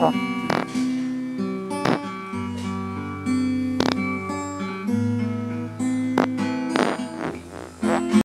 あ